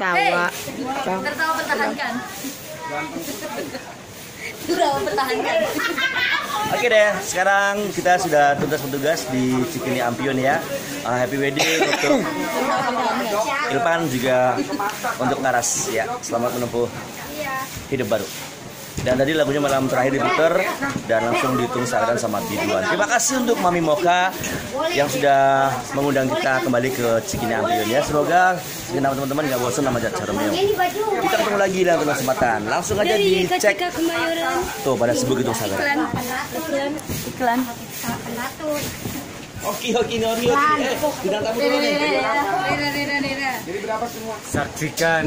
Tawa. Tertawa pertahankan. Tertawa pertahankan. Oke deh, sekarang kita sudah tuntas bertugas di Cikini Ampion ya. Uh, happy wedding untuk Ilpan juga untuk Naras ya. Selamat menempuh hidup baru. Dan tadi lagunya malam terakhir diputer dan langsung dihitung seakan sama biduan. Terima kasih untuk Mami Moka yang sudah mengundang kita kembali ke Cikini Ampion ya. Semoga segenap teman-teman nggak bosan sama Jat Romeo. Kita ketemu lagi dalam kesempatan. Langsung aja dicek tuh pada sebut hitung seakan. Iklan. Iklan. Iklan. Oke oke ini oke oke. Eh, bintang tamu dulu nih. Saksikan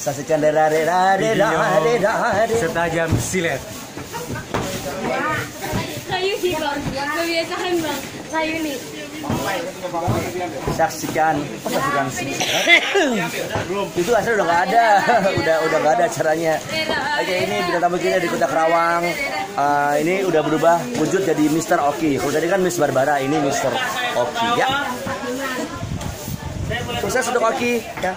Saksikan dera dera dera dera dera. setajam silet. Kayu sih bang. Kebiasaan bang. Kayu nih. Saksikan saksikan itu asal udah nggak ada udah udah nggak ada caranya oke ini bintang tamu kita di kota Kerawang Eh, ini udah berubah wujud jadi Mr. Oki kalau tadi kan Miss Barbara ini Mr. Oki ya sukses untuk Oki ya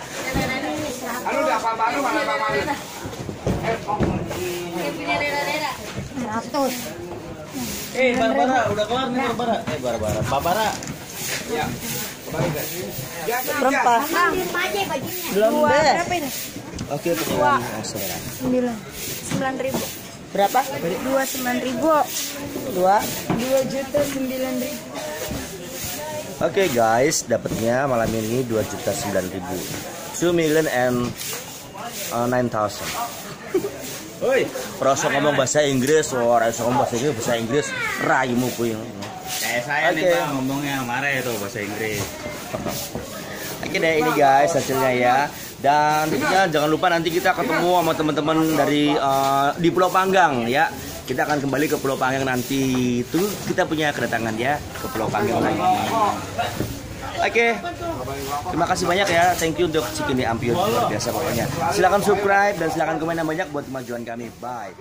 Eh Barbara, udah kelar nih Barbara. Eh Barbara, Barbara. Berapa? Belum deh. Oke oh. Sembilan. Sembilan ribu. Berapa? Dua sembilan ribu. Dua. Dua juta sembilan ribu. Oke guys, dapatnya malam ini 2 juta 9 ribu 2 million and uh, 9 thousand Oi, Rasa ngomong bahasa Inggris, rasa ngomong bahasa Inggris, bahasa Inggris, raimu kuing. Saya nih Oke. Bang ngomongnya marah itu bahasa Inggris. Oke deh ini guys hasilnya ya. Dan tentunya jangan lupa nanti kita ketemu sama teman-teman dari uh, di Pulau Panggang ya. Kita akan kembali ke Pulau Panggang nanti. Itu kita punya kedatangan ya ke Pulau Panggang lagi. Oke, terima kasih banyak ya. Thank you untuk Cikini Ampion luar biasa pokoknya. Silakan subscribe dan silakan komen yang banyak buat kemajuan kami. Bye.